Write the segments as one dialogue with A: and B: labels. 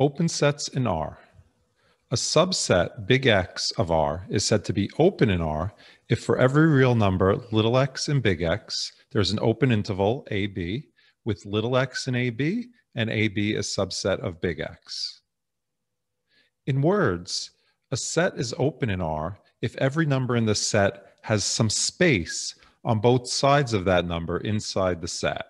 A: Open sets in R. A subset big X of R is said to be open in R if for every real number little x and big X, there's an open interval AB with little x in AB and AB a subset of big X. In words, a set is open in R if every number in the set has some space on both sides of that number inside the set.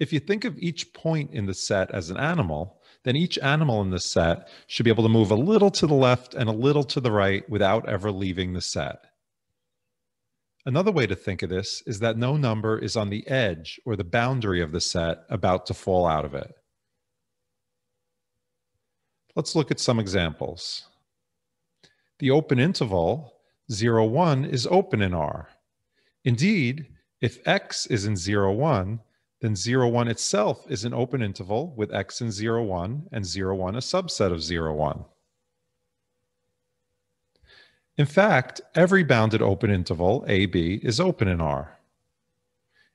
A: If you think of each point in the set as an animal, then each animal in the set should be able to move a little to the left and a little to the right without ever leaving the set. Another way to think of this is that no number is on the edge or the boundary of the set about to fall out of it. Let's look at some examples. The open interval 0, 1 is open in R. Indeed, if x is in 0, 1, then 0, 1 itself is an open interval with x in 0, 1 and 0, 1 a subset of 0, 1. In fact, every bounded open interval, AB, is open in R.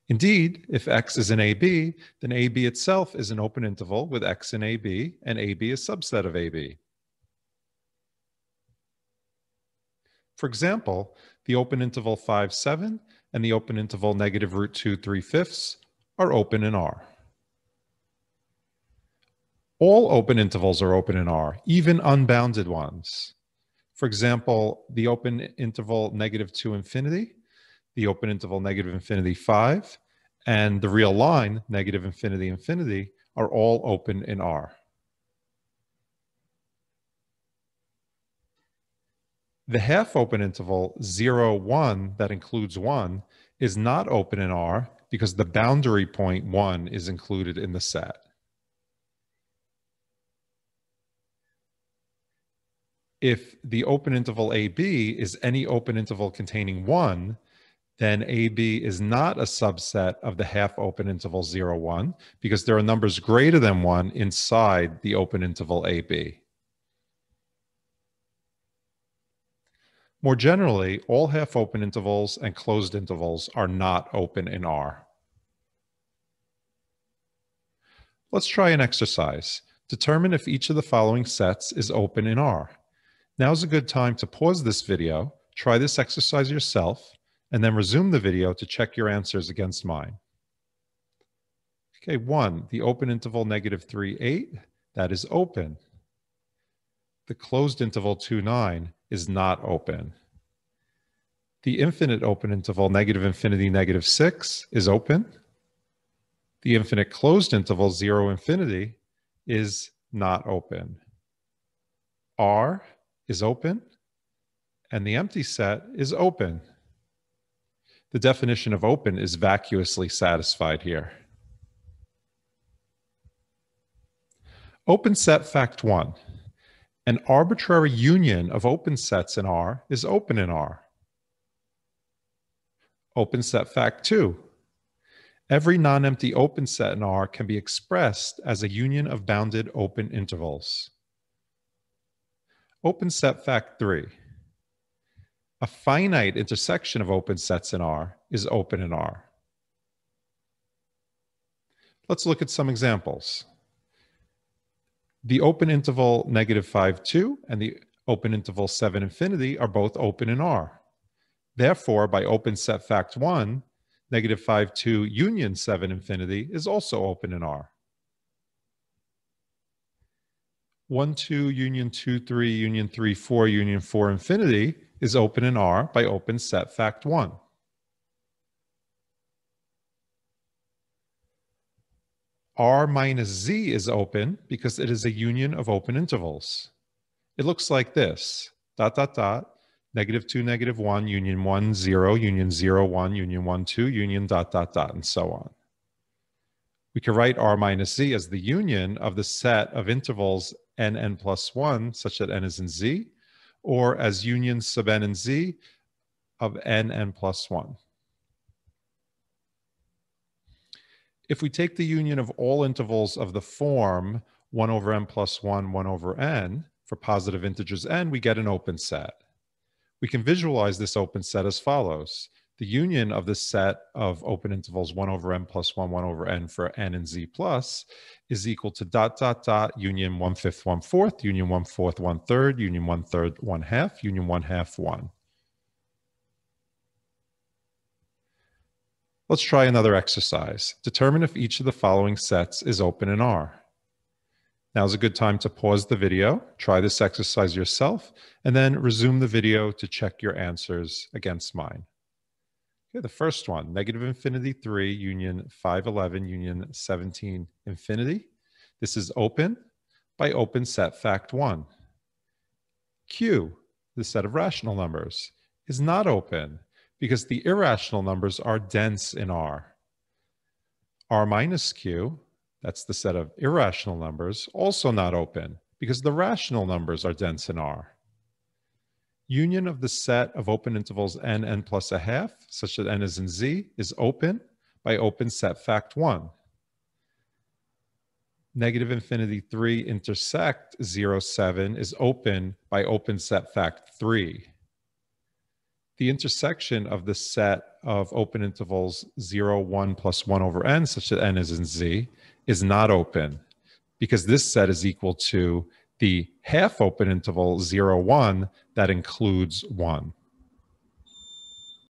A: Indeed, if x is in AB, then AB itself is an open interval with x in AB, and AB a subset of AB. For example, the open interval 5, 7 and the open interval negative root 2, 3 fifths are open in R. All open intervals are open in R, even unbounded ones. For example, the open interval negative 2 infinity, the open interval negative infinity 5, and the real line negative infinity infinity are all open in R. The half open interval 0, 1 that includes 1 is not open in R because the boundary point 1 is included in the set. If the open interval AB is any open interval containing 1, then AB is not a subset of the half open interval 0, 1 because there are numbers greater than 1 inside the open interval AB. More generally, all half-open intervals and closed intervals are not open in R. Let's try an exercise. Determine if each of the following sets is open in R. Now is a good time to pause this video, try this exercise yourself, and then resume the video to check your answers against mine. Okay, one, the open interval negative 3, 8, that is open. The closed interval 2, 9 is not open. The infinite open interval negative infinity negative 6 is open. The infinite closed interval 0 infinity is not open. R is open and the empty set is open. The definition of open is vacuously satisfied here. Open set fact one. An arbitrary union of open sets in R is open in R. Open set fact two. Every non-empty open set in R can be expressed as a union of bounded open intervals. Open set fact three. A finite intersection of open sets in R is open in R. Let's look at some examples the open interval negative 5, 2 and the open interval 7 infinity are both open in R. Therefore, by open set fact 1, negative 5, 2 union 7 infinity is also open in R. 1, 2, union 2, 3, union 3, 4, union 4 infinity is open in R by open set fact 1. R minus Z is open because it is a union of open intervals. It looks like this, dot, dot, dot, negative 2, negative 1, union 1, 0, union 0, 1, union 1, 2, union dot, dot, dot, and so on. We can write R minus Z as the union of the set of intervals n, n plus 1, such that n is in Z, or as union sub n and Z of n, n plus 1. if we take the union of all intervals of the form 1 over n plus 1, 1 over n, for positive integers n, we get an open set. We can visualize this open set as follows. The union of the set of open intervals 1 over n plus 1, 1 over n for n and z plus is equal to dot, dot, dot, union 1 fifth, 1 fourth, union 1 fourth, 1 third, union 1 third, 1 half, union 1 half, 1. Let's try another exercise. Determine if each of the following sets is open in R. Now's a good time to pause the video, try this exercise yourself, and then resume the video to check your answers against mine. Okay, the first one, negative infinity 3 union 511 union 17 infinity. This is open by open set fact 1. Q, the set of rational numbers, is not open because the irrational numbers are dense in R. R minus Q, that's the set of irrational numbers, also not open because the rational numbers are dense in R. Union of the set of open intervals n, n plus a half, such that n is in Z, is open by open set fact 1. Negative infinity 3 intersect 0, 7 is open by open set fact 3 the intersection of the set of open intervals 0, 1 plus 1 over n, such that n is in z, is not open because this set is equal to the half open interval 0, 1 that includes 1.